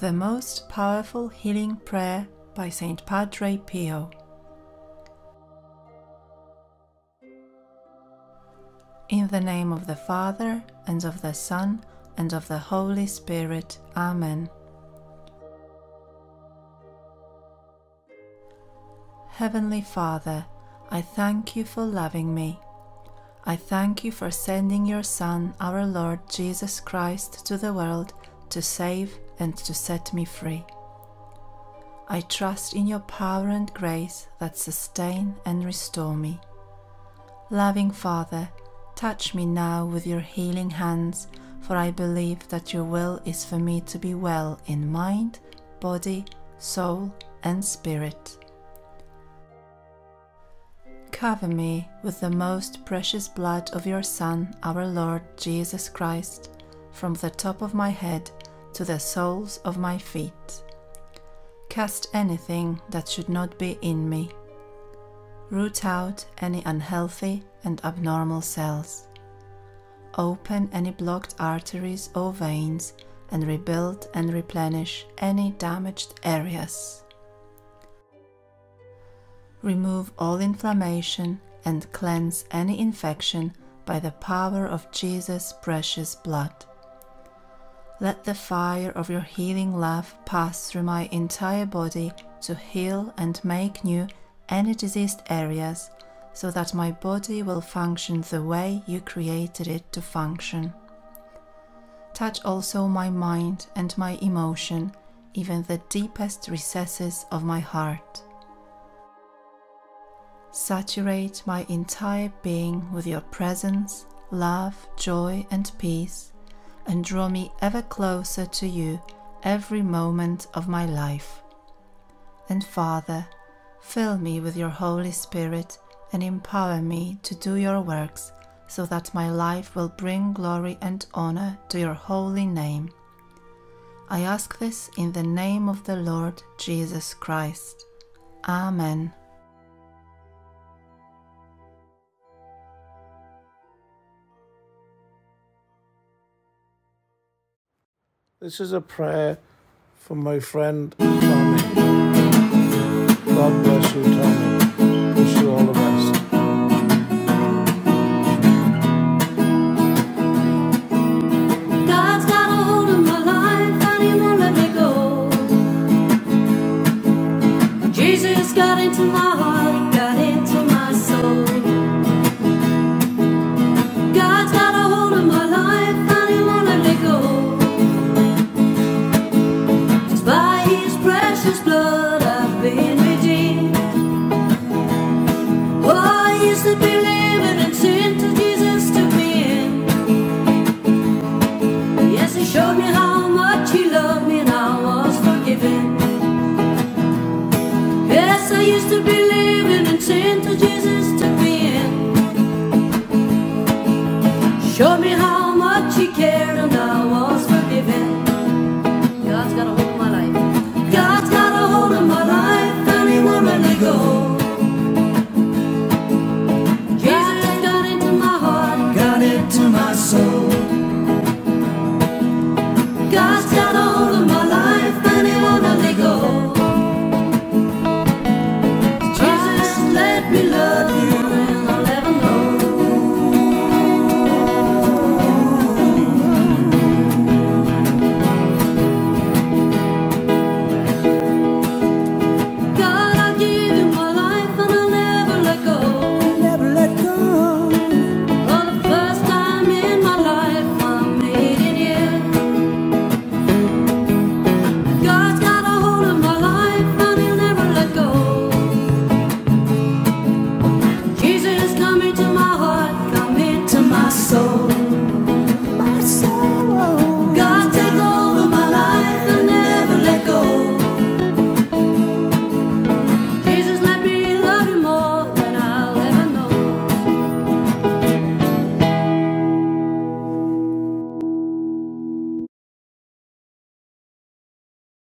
The Most Powerful Healing Prayer by St. Padre Pio. In the name of the Father, and of the Son, and of the Holy Spirit. Amen. Heavenly Father, I thank you for loving me. I thank you for sending your Son, our Lord Jesus Christ, to the world to save and to set me free. I trust in your power and grace that sustain and restore me. Loving Father, touch me now with your healing hands, for I believe that your will is for me to be well in mind, body, soul, and spirit. Cover me with the most precious blood of your Son, our Lord Jesus Christ, from the top of my head to the soles of my feet. Cast anything that should not be in me. Root out any unhealthy and abnormal cells. Open any blocked arteries or veins and rebuild and replenish any damaged areas. Remove all inflammation and cleanse any infection by the power of Jesus' precious blood. Let the fire of your healing love pass through my entire body to heal and make new any diseased areas so that my body will function the way you created it to function. Touch also my mind and my emotion, even the deepest recesses of my heart. Saturate my entire being with your presence, love, joy, and peace and draw me ever closer to you every moment of my life. And Father, fill me with your Holy Spirit and empower me to do your works so that my life will bring glory and honor to your holy name. I ask this in the name of the Lord Jesus Christ. Amen. This is a prayer for my friend Tommy. God bless you, Tommy. Wish you all the best. God's got a hold of my life and he let me go. Jesus got into my heart, used to be living in sin till Jesus took me in. Showed me how much he cared and I was forgiven.